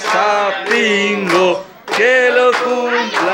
Satingo, que lo cumpla.